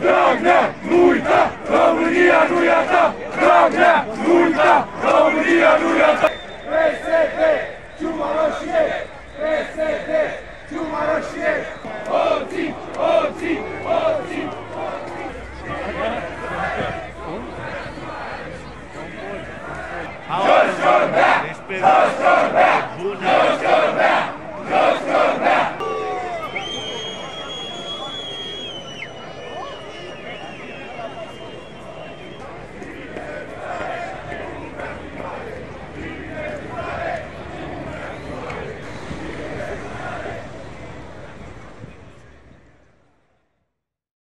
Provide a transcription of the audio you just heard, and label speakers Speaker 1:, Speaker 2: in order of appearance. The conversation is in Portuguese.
Speaker 1: Dragna, luita, România nu e a ta! Dragna, luita, România nu e a ta! PSP,